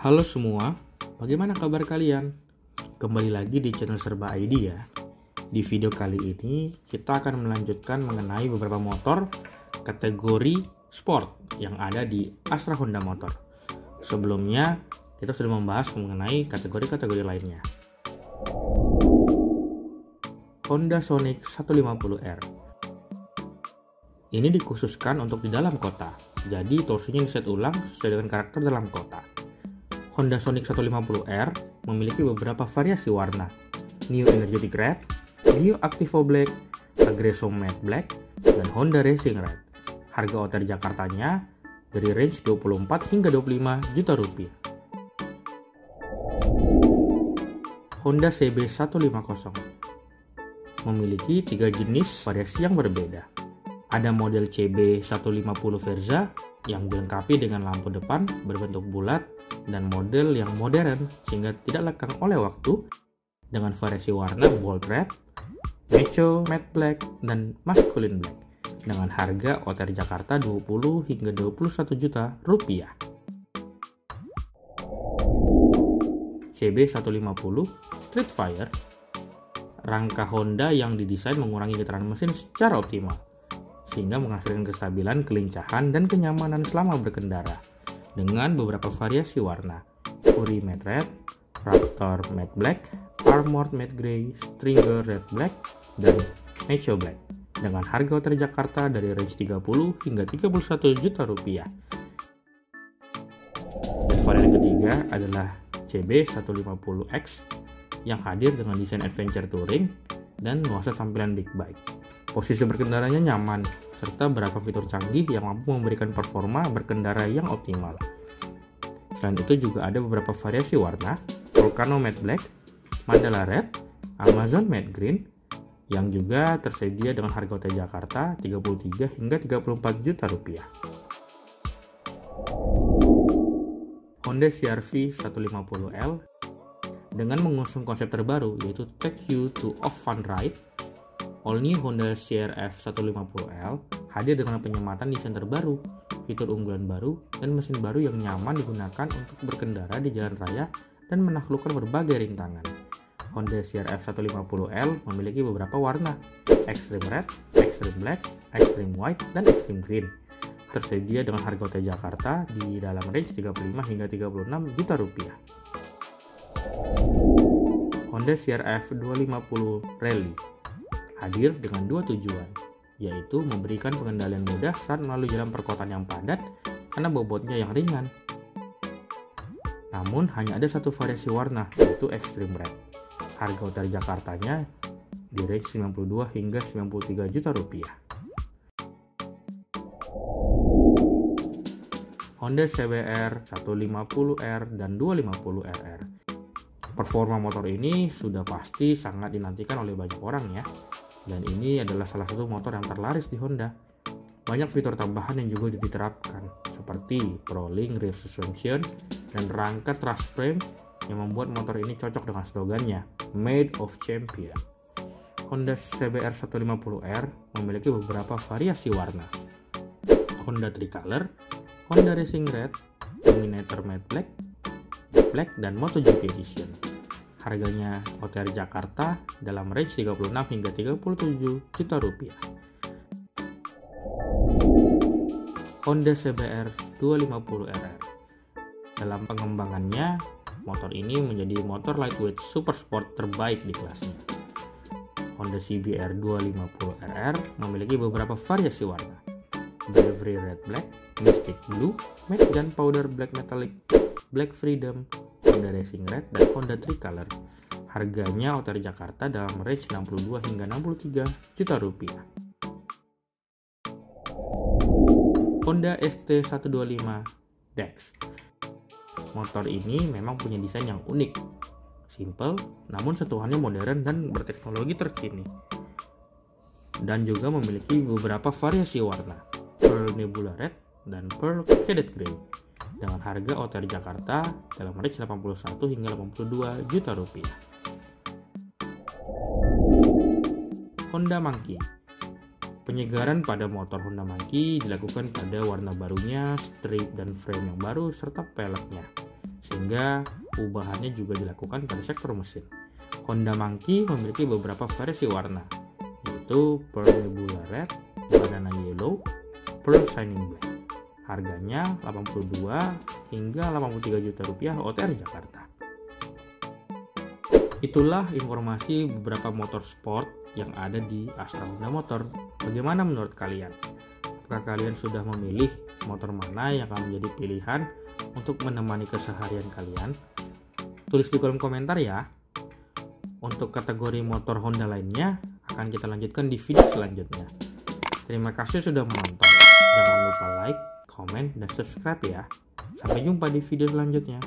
Halo semua, bagaimana kabar kalian? Kembali lagi di channel Serba ID ya. Di video kali ini kita akan melanjutkan mengenai beberapa motor kategori sport yang ada di Astra Honda Motor. Sebelumnya kita sudah membahas mengenai kategori-kategori lainnya. Honda Sonic 150R. Ini dikhususkan untuk di dalam kota, jadi torsinya diset ulang sesuai dengan karakter dalam kota. Honda Sonic 150R memiliki beberapa variasi warna, New Energetic Red, New Activo Black, Aggresso Matte Black, dan Honda Racing Red. Harga OTR Jakartanya dari range 24 hingga 25 juta rupiah. Honda CB150 memiliki tiga jenis variasi yang berbeda. Ada model CB150 Verza yang dilengkapi dengan lampu depan berbentuk bulat dan model yang modern sehingga tidak lekang oleh waktu dengan variasi warna bold red, macho, matte black, dan masculine black dengan harga OTR Jakarta 20 hingga 21 juta rupiah. CB150 Street Fire rangka Honda yang didesain mengurangi getaran mesin secara optimal sehingga menghasilkan kestabilan, kelincahan, dan kenyamanan selama berkendara dengan beberapa variasi warna Fury Matte Red, Raptor Matte Black, Armored Matte Grey, Stringer Red Black, dan Macho Black dengan harga hotel Jakarta dari range 30 hingga 31 juta rupiah. Varian ketiga adalah CB150X yang hadir dengan desain adventure touring dan nuansa tampilan big bike. Posisi berkendaranya nyaman, serta beragam fitur canggih yang mampu memberikan performa berkendara yang optimal. Selain itu juga ada beberapa variasi warna, Volcano Matte Black, Mandala Red, Amazon Matte Green, yang juga tersedia dengan harga hotel Jakarta 33 hingga 34 juta rupiah. Honda CR-V 150L dengan mengusung konsep terbaru yaitu Take You to Off Fun Ride. All new Honda CR-V 150L hadir dengan penyematan desain terbaru, fitur unggulan baru, dan mesin baru yang nyaman digunakan untuk berkendara di jalan raya dan menaklukkan berbagai rintangan. Honda CR-V 150L memiliki beberapa warna, Extreme Red, Extreme Black, Extreme White, dan Extreme Green. Tersedia dengan harga OT Jakarta di dalam range 35 hingga 36 juta rupiah. Honda CR-F 250 Rally hadir dengan dua tujuan, yaitu memberikan pengendalian mudah saat melalui jalan perkotaan yang padat karena bobotnya yang ringan. Namun hanya ada satu variasi warna, yaitu Extreme Red. Harga hotel Jakartanya di range 92 hingga 93 juta rupiah. Honda CBR 150R dan 250RR. Performa motor ini sudah pasti sangat dinantikan oleh banyak orang ya. Dan ini adalah salah satu motor yang terlaris di Honda. Banyak fitur tambahan yang juga diterapkan, seperti Prolink Rear Suspension dan rangka truss frame yang membuat motor ini cocok dengan slogannya, Made of Champion. Honda CBR 150R memiliki beberapa variasi warna. Honda Tricolor, Honda Racing Red, Dominator Matte Black, Black, dan MotoGP Edition. Harganya OTR Jakarta dalam range 36 hingga 37 juta rupiah. Honda CBR 250RR Dalam pengembangannya, motor ini menjadi motor lightweight super sport terbaik di kelasnya. Honda CBR 250RR memiliki beberapa variasi warna, Bravery Red Black, Mystic Blue, Matte Gunpowder Black Metallic, Black Freedom, Honda Racing Red, dan Honda Tricolor. Harganya OTR Jakarta dalam range 62 hingga 63 juta rupiah. Honda ST125 Dex Motor ini memang punya desain yang unik, simple, namun sentuhannya modern dan berteknologi terkini. Dan juga memiliki beberapa variasi warna, Pearl Nebula Red dan Pearl Cadet Grey dengan harga OTR Jakarta dalam range 81 hingga 82 juta rupiah. Honda Monkey Penyegaran pada motor Honda Monkey dilakukan pada warna barunya, strip dan frame yang baru serta peleknya. sehingga ubahannya juga dilakukan pada sektor mesin. Honda Monkey memiliki beberapa versi warna, yaitu Pearl Nebula Red, Banana Yellow, Pearl Shining Black. Harganya 82 hingga 83 juta rupiah OTR Jakarta. Itulah informasi beberapa motor sport yang ada di Astra Honda Motor. Bagaimana menurut kalian? Apakah kalian sudah memilih motor mana yang akan menjadi pilihan untuk menemani keseharian kalian? Tulis di kolom komentar ya. Untuk kategori motor Honda lainnya akan kita lanjutkan di video selanjutnya. Terima kasih sudah menonton. Jangan lupa like, komen, dan subscribe ya. Sampai jumpa di video selanjutnya.